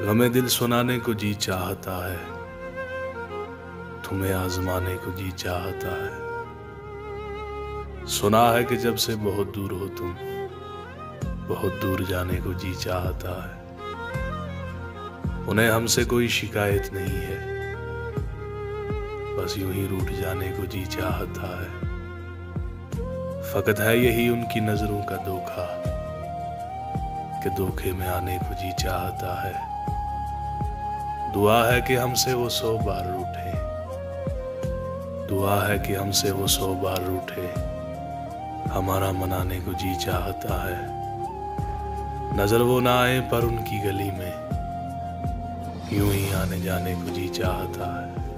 गमे दिल सुनाने को जी चाहता है। तुम्हें आजमाने को जी चाहता है। सुना है कि जब से बहुत दूर हो तुम, बहुत दूर जाने को जी चाहता है। उन्हें हमसे कोई शिकायत नहीं है। बस यूँ ही रूठ जाने को जी चाहता है। फकत है यही उनकी नज़रों का धोखा, कि धोखे में आने को जी चाहता है। दुआ है कि हमसे वो सौ बार रूठे। दुआ है कि हमसे वो सौ बार रूठे। हमारा मनाने को जी चाहता है। नज़र वो ना आए पर उनकी गली में। यूँ ही आने जाने को जी चाहता है।